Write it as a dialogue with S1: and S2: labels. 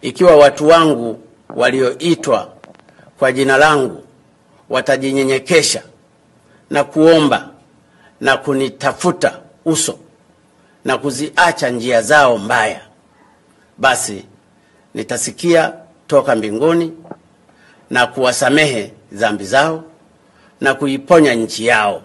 S1: ikiwa watu wangu walioitwa kwa jina langu watajinyenyekesha na kuomba na kunitafuta uso na kuziacha njia zao mbaya, basi nitasikia toka mbinguni na kuwasamehe dhambi zao na kuiponya nchi yao.